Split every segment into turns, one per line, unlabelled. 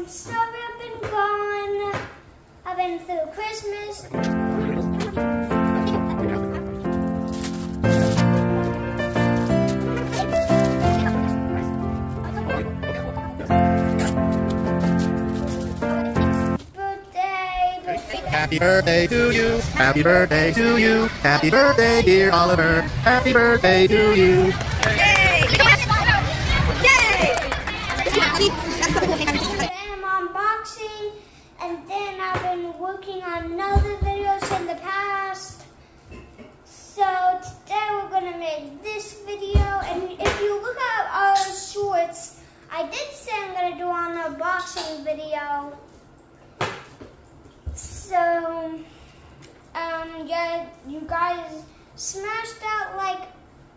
I'm sorry I've been gone. I've been through Christmas.
Happy birthday to you. Happy birthday to you. Happy birthday, dear Oliver. Happy birthday to you.
Then and then I've been working on other videos in the past. So today we're gonna make this video, and if you look at our shorts, I did say I'm gonna do an unboxing video. So, um, yeah, you guys smash that like,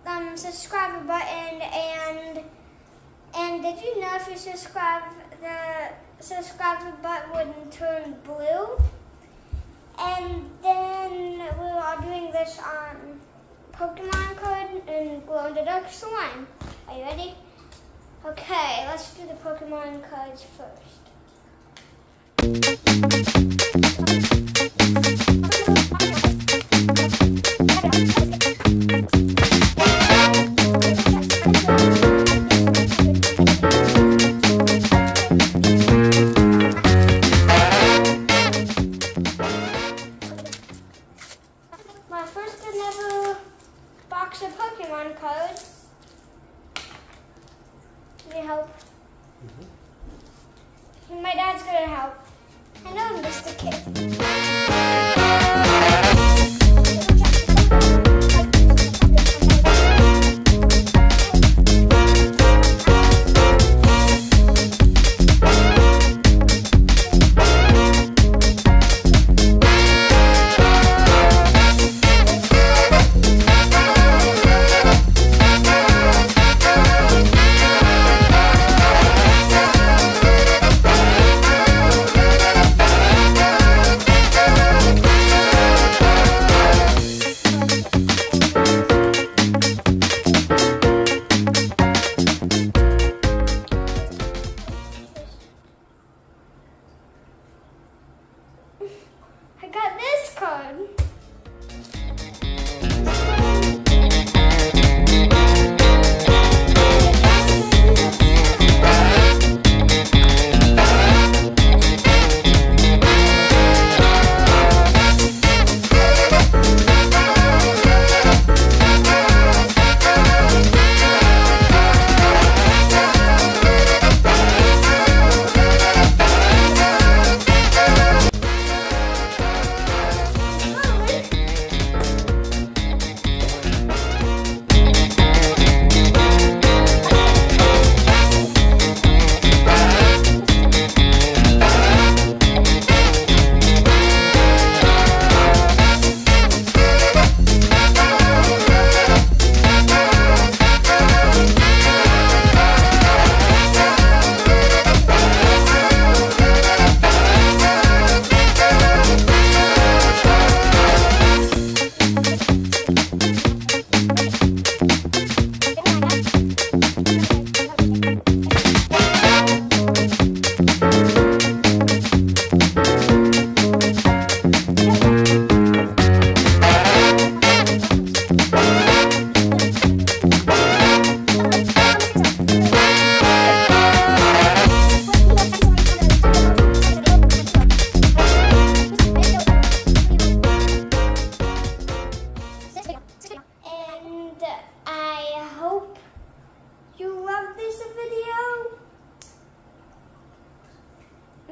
um, subscribe button and. And did you know if you subscribe, the subscribe button would turn blue? And then we are doing this on Pokemon card and glow in the dark slime. Are you ready? Okay, let's do the Pokemon cards first. First and ever box of Pokemon cards. Can you help? Mm-hmm. My dad's gonna help. I know I'm just a kid. Card.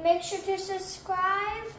Make sure to subscribe.